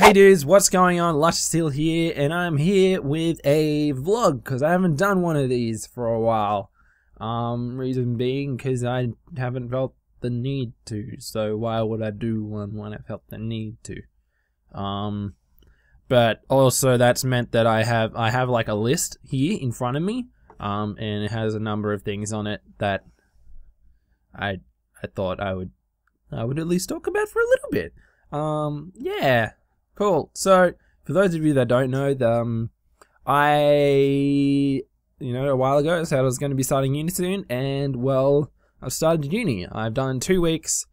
Hey dudes, what's going on? Luscious Seal here, and I'm here with a vlog because I haven't done one of these for a while. Um, reason being because I haven't felt the need to. So why would I do one when I felt the need to? Um, but also that's meant that I have I have like a list here in front of me. Um, and it has a number of things on it that I I thought I would I would at least talk about for a little bit. Um, yeah, cool. So for those of you that don't know, um, I you know a while ago said I was going to be starting uni soon, and well, I've started uni. I've done two weeks.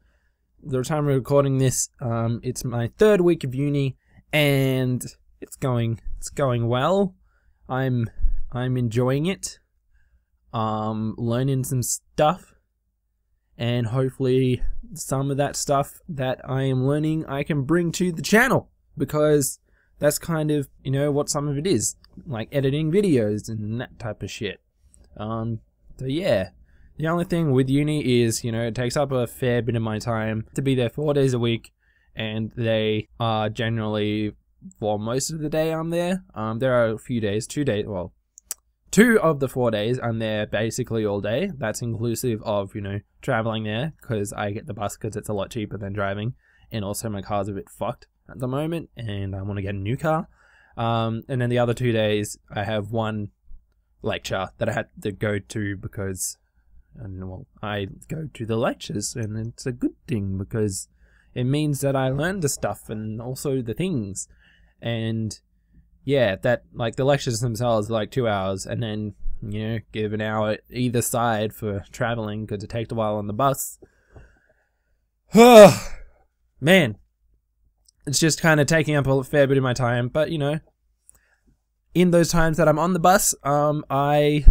The time we're recording this, um, it's my third week of uni, and it's going it's going well. I'm I'm enjoying it. Um, learning some stuff and hopefully some of that stuff that I am learning I can bring to the channel because that's kind of you know what some of it is like editing videos and that type of shit um so yeah the only thing with uni is you know it takes up a fair bit of my time to be there four days a week and they are generally for most of the day I'm there um there are a few days two days well two of the four days I'm there basically all day. That's inclusive of, you know, traveling there because I get the bus because it's a lot cheaper than driving. And also my car's a bit fucked at the moment and I want to get a new car. Um, and then the other two days I have one lecture that I had to go to because and well, I go to the lectures and it's a good thing because it means that I learn the stuff and also the things. And yeah, that like the lectures themselves are like two hours, and then you know give an hour either side for traveling because it takes a while on the bus. Man, it's just kind of taking up a fair bit of my time, but you know, in those times that I'm on the bus, um, I,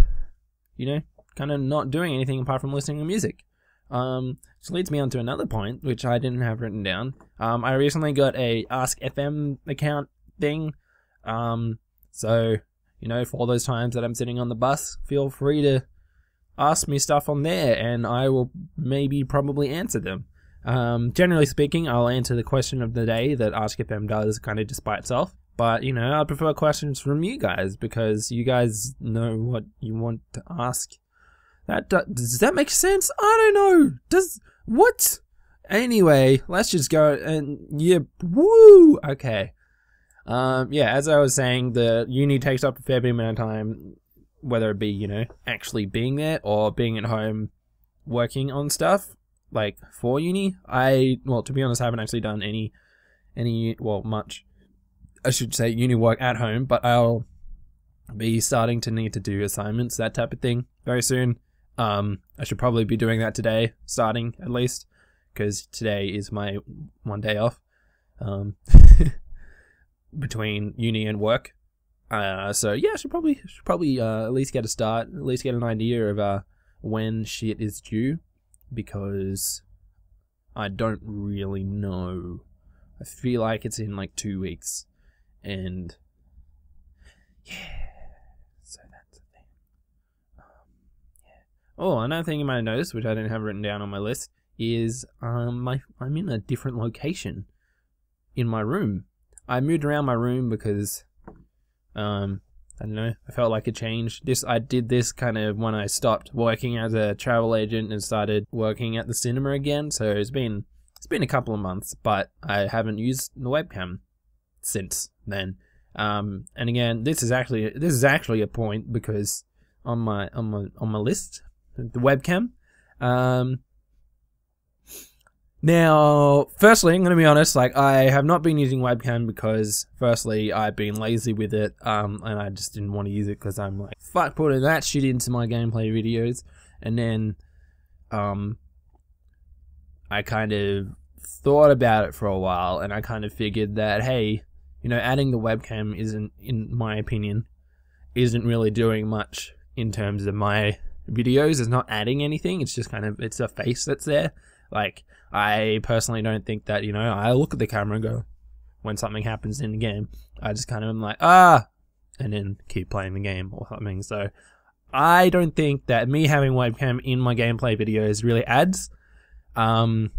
you know, kind of not doing anything apart from listening to music. Um, which leads me on to another point, which I didn't have written down. Um, I recently got a Ask FM account thing um, so, you know, for all those times that I'm sitting on the bus, feel free to ask me stuff on there and I will maybe probably answer them. Um, generally speaking, I'll answer the question of the day that AskFM does kind of just by itself. But, you know, I prefer questions from you guys because you guys know what you want to ask. That Does that make sense? I don't know. Does. What? Anyway, let's just go and. Yeah. Woo! Okay. Um, yeah, as I was saying, the uni takes up a fair bit amount of time, whether it be, you know, actually being there or being at home working on stuff, like for uni. I, well, to be honest, I haven't actually done any, any, well, much, I should say, uni work at home, but I'll be starting to need to do assignments, that type of thing, very soon. Um, I should probably be doing that today, starting at least, because today is my one day off. Um, between uni and work. Uh, so yeah, I should probably should probably uh, at least get a start, at least get an idea of uh, when shit is due, because I don't really know. I feel like it's in like two weeks, and yeah, so that's the thing. Um, yeah. Oh, another thing you might have noticed, which I didn't have written down on my list, is um my I'm in a different location in my room I moved around my room because, um, I don't know, I felt like a change. This I did this kind of when I stopped working as a travel agent and started working at the cinema again. So it's been it's been a couple of months, but I haven't used the webcam since then. Um, and again, this is actually this is actually a point because on my on my on my list, the webcam. Um, now, firstly, I'm going to be honest, like, I have not been using webcam because, firstly, I've been lazy with it, um, and I just didn't want to use it because I'm like, fuck putting that shit into my gameplay videos, and then, um, I kind of thought about it for a while, and I kind of figured that, hey, you know, adding the webcam isn't, in my opinion, isn't really doing much in terms of my videos. It's not adding anything, it's just kind of, it's a face that's there. Like, I personally don't think that, you know, I look at the camera and go, when something happens in the game, I just kind of am like, ah, and then keep playing the game or something. So, I don't think that me having webcam in my gameplay videos really adds. Um,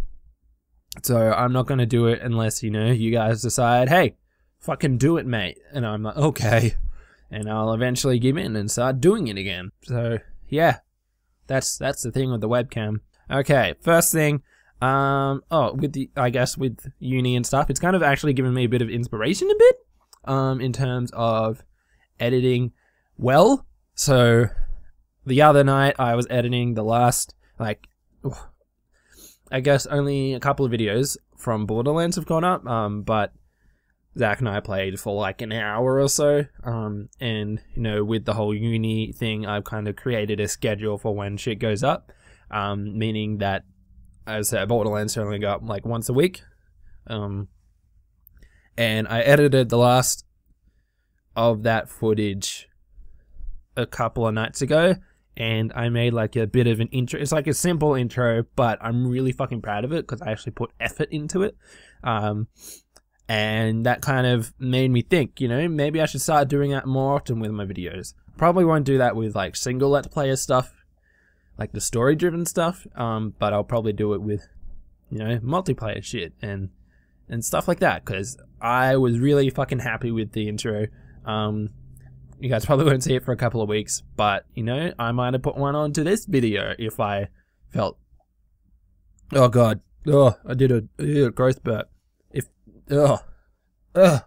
so I'm not going to do it unless, you know, you guys decide, hey, fucking do it, mate. And I'm like, okay. And I'll eventually give in and start doing it again. So, yeah. That's that's the thing with the webcam. Okay, first thing, um, oh, with the, I guess with uni and stuff, it's kind of actually given me a bit of inspiration a bit, um, in terms of editing well. So, the other night I was editing the last, like, I guess only a couple of videos from Borderlands have gone up, um, but Zach and I played for like an hour or so. Um, and you know, with the whole uni thing, I've kind of created a schedule for when shit goes up. Um, meaning that, as I said, Borderlands only got like once a week. Um, and I edited the last of that footage a couple of nights ago, and I made like a bit of an intro. It's like a simple intro, but I'm really fucking proud of it because I actually put effort into it. Um, and that kind of made me think, you know, maybe I should start doing that more often with my videos. Probably won't do that with like single let's player stuff, like the story driven stuff, um, but I'll probably do it with, you know, multiplayer shit and and stuff like that because I was really fucking happy with the intro. Um, you guys probably won't see it for a couple of weeks, but you know, I might have put one onto this video if I felt. Oh god, oh, I did a, I did a growth burp. Ugh. Ugh.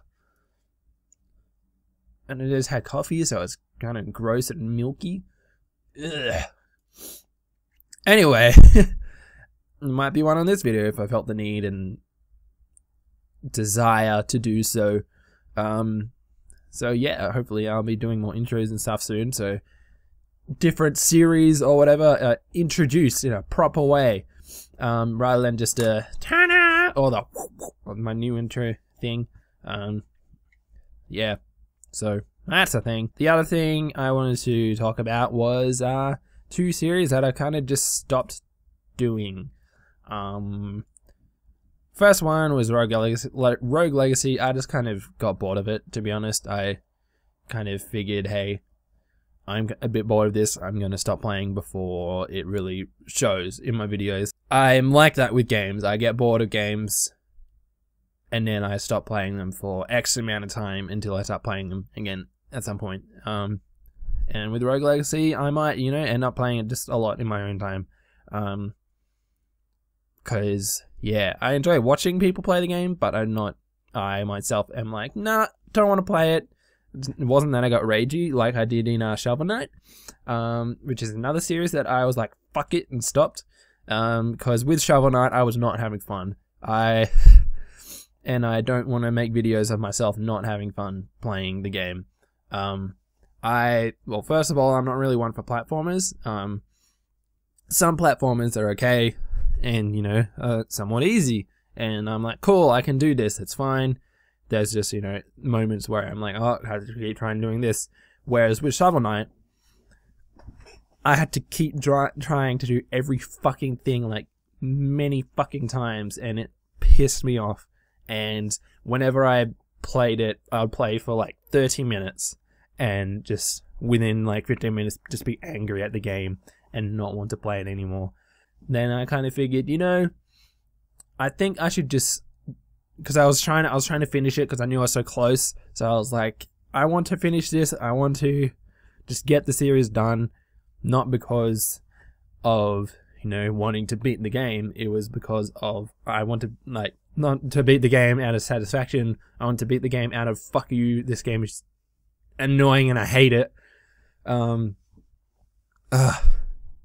And it has had coffee, so it's kind of gross and milky. Ugh. Anyway, might be one on this video if I felt the need and desire to do so. Um, so yeah, hopefully I'll be doing more intros and stuff soon. So different series or whatever uh, introduced in a proper way, um, rather than just a turn or the my new intro thing. Um, yeah, so that's the thing. The other thing I wanted to talk about was uh, two series that I kind of just stopped doing. Um, first one was Rogue Legacy. Rogue Legacy. I just kind of got bored of it. To be honest, I kind of figured, hey, I'm a bit bored of this. I'm going to stop playing before it really shows in my videos. I'm like that with games. I get bored of games and then I stop playing them for X amount of time until I start playing them again at some point. Um, and with Rogue Legacy, I might, you know, end up playing it just a lot in my own time. Um, cause yeah, I enjoy watching people play the game, but I'm not, I myself am like, nah, don't want to play it. It wasn't that I got ragey like I did in uh, Shovel Knight, um, which is another series that I was like, fuck it, and stopped. Um, because with Shovel Knight, I was not having fun. I and I don't want to make videos of myself not having fun playing the game. Um, I well, first of all, I'm not really one for platformers. Um, some platformers are okay, and you know, uh, somewhat easy, and I'm like, cool, I can do this. It's fine. There's just you know moments where I'm like, oh, I have to keep trying doing this. Whereas with Shovel Knight, I had to keep trying to do every fucking thing like many fucking times, and it pissed me off. And whenever I played it, I'd play for like 30 minutes and just within like 15 minutes just be angry at the game and not want to play it anymore. Then I kind of figured, you know, I think I should just because I was trying to, I was trying to finish it because I knew I was so close. So I was like, I want to finish this. I want to just get the series done, not because of you know wanting to beat the game. It was because of I want to like not to beat the game out of satisfaction. I want to beat the game out of fuck you. This game is annoying and I hate it. Um, uh,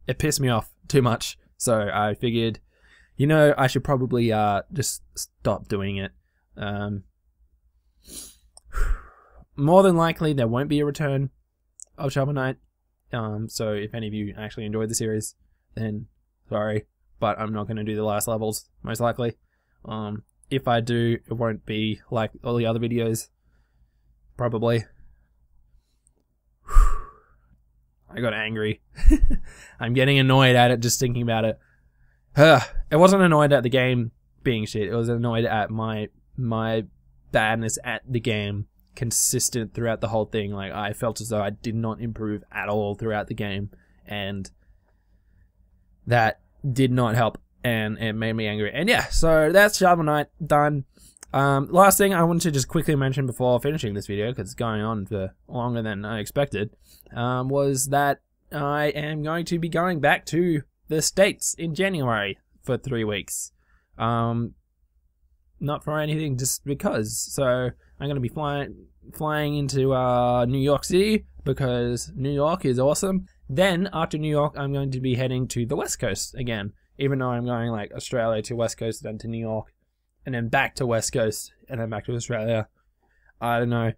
it pissed me off too much. So I figured, you know, I should probably uh just stop doing it. Um, more than likely there won't be a return of Shovel Knight. Um, so if any of you actually enjoyed the series, then sorry, but I'm not going to do the last levels most likely. Um, if I do, it won't be like all the other videos. Probably. I got angry. I'm getting annoyed at it just thinking about it. It wasn't annoyed at the game being shit. It was annoyed at my my badness at the game consistent throughout the whole thing. Like I felt as though I did not improve at all throughout the game and that did not help and it made me angry. And yeah, so that's Shovel Knight done. Um, last thing I wanted to just quickly mention before finishing this video, because it's going on for longer than I expected, um, was that I am going to be going back to the States in January for three weeks. Um, not for anything, just because. So I'm going to be flying flying into uh, New York City because New York is awesome. Then after New York, I'm going to be heading to the West Coast again. Even though I'm going like Australia to West Coast, then to New York, and then back to West Coast, and then back to Australia. I don't know.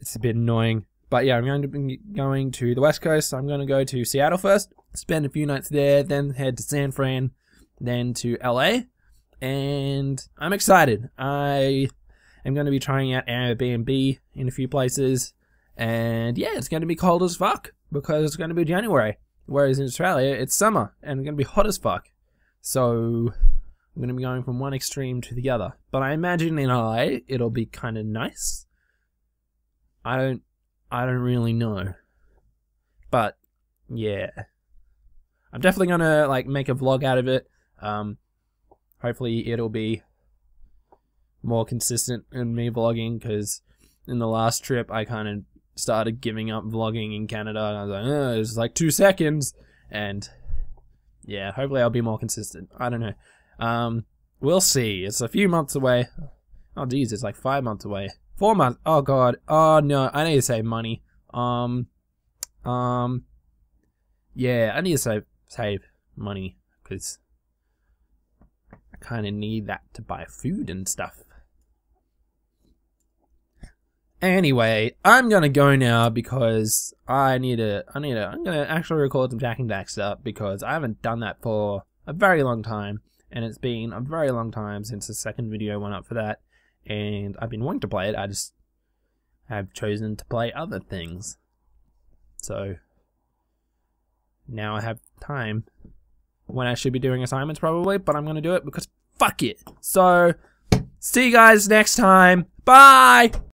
It's a bit annoying. But yeah, I'm going to be going to the West Coast. I'm going to go to Seattle first, spend a few nights there, then head to San Fran, then to LA. And I'm excited. I am going to be trying out Airbnb in a few places. And yeah, it's going to be cold as fuck because it's going to be January. Whereas in Australia, it's summer and it's going to be hot as fuck. So I'm going to be going from one extreme to the other. But I imagine in LA, it'll be kind of nice. I don't, I don't really know. But yeah, I'm definitely gonna like make a vlog out of it. Um, hopefully it'll be more consistent in me vlogging because in the last trip I kind of started giving up vlogging in Canada. And I was like, oh, it's like two seconds, and yeah, hopefully I'll be more consistent. I don't know. Um, we'll see. It's a few months away. Oh, geez, it's like five months away. Four months. Oh God. Oh no, I need to save money. Um, um, yeah, I need to save save money because I kind of need that to buy food and stuff. Anyway, I'm gonna go now because I need to. I need to. I'm gonna actually record some Jak and Daxter because I haven't done that for a very long time, and it's been a very long time since the second video went up for that, and I've been wanting to play it. I just have chosen to play other things, so now I have time when I should be doing assignments probably, but I'm gonna do it because fuck it. So, see you guys next time. Bye.